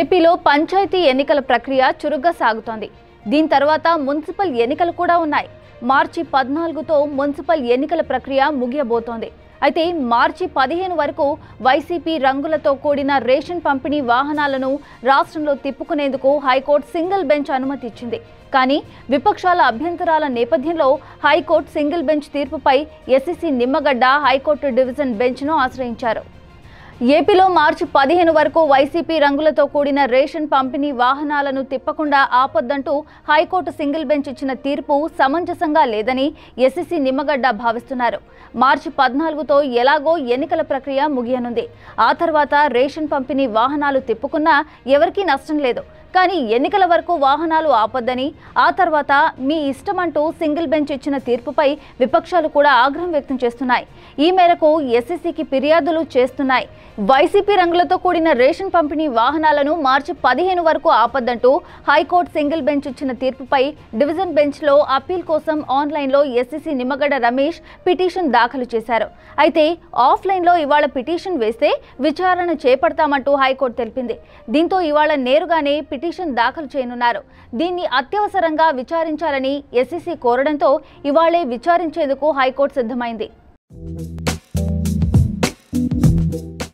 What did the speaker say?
ఏపీలో పంచాయతీ ఎన్నికల ప్రక్రియ చురుగ్గా సాగుతోంది. దీని తర్వాత మున్సిపల్ ఎన్నికలు కూడా ఉన్నాయి. మార్చి పద్నాలుగుతో మున్సిపల్ ఎన్నికల ప్రక్రియ ముగియబోతోంది. అయితే మార్చి పదిహేను వరకు వైసీపీ రంగులతో కూడిన రేషన్ పంపిణీ వాహనాలను రాష్ట్రంలో తిప్పుకునేందుకు హైకోర్టు సింగిల్ బెంచ్ అనుమతి ఇచ్చింది. కానీ విపక్షాల అభ్యంతరాల నేపథ్యంలో high court single bench తీర్పుపై SEC Nimmagadda high court division బెంచ్ను ఆశ్రయించారు. ఏపీలో మార్చి పదిహేను వరకు వైసీపీ రంగులతో కూడిన రేషన్ పంపిణీ వాహనాలను తిప్పకుండా ఆపొద్దంటూ హైకోర్టు సింగిల్ బెంచ్ ఇచ్చిన తీర్పు సమంజసంగా లేదని ఎస్సీసీ నిమ్మగడ్డ భావిస్తున్నారు. మార్చి పద్నాలుగుతో ఎలాగో ఎన్నికల ప్రక్రియ ముగియనుంది. ఆ తర్వాత రేషన్ పంపిణీ వాహనాలు తిప్పుకున్నా ఎవరికీ నష్టం లేదు. కానీ ఎన్నికల వరకు వాహనాలు ఆపొద్దని ఆ తర్వాత మీ ఇష్టమంటూ సింగిల్ బెంచ్ ఇచ్చిన తీర్పుపై విపక్షాలు కూడా ఆగ్రహం వ్యక్తం చేస్తున్నాయి. ఈ మేరకు ఎస్సీసీకి ఫిర్యాదులు చేస్తున్నాయి. వైసీపీ రంగులతో కూడిన రేషన్ పంపిణీ వాహనాలను మార్చి పదిహేను వరకు ఆపొద్దంటూ హైకోర్టు సింగిల్ బెంచ్ ఇచ్చిన తీర్పుపై డివిజన్ బెంచ్లో అప్పీల్ కోసం ఆన్లైన్లో ఎస్సీసీ నిమ్మగడ్డ రమేష్ పిటిషన్ దాఖలు చేశారు. అయితే ఆఫ్లైన్లో ఇవాళ పిటిషన్ వేస్తే విచారణ చేపడతామంటూ హైకోర్టు తెలిపింది. దీంతో ఇవాళ నేరుగానే పిటిషన్ దాఖలు చేయనున్నారు. దీన్ని అత్యవసరంగా విచారించాలని ఎస్సీసీ కోరడంతో ఇవాళే విచారించేందుకు హైకోర్టు సిద్ధమైంది.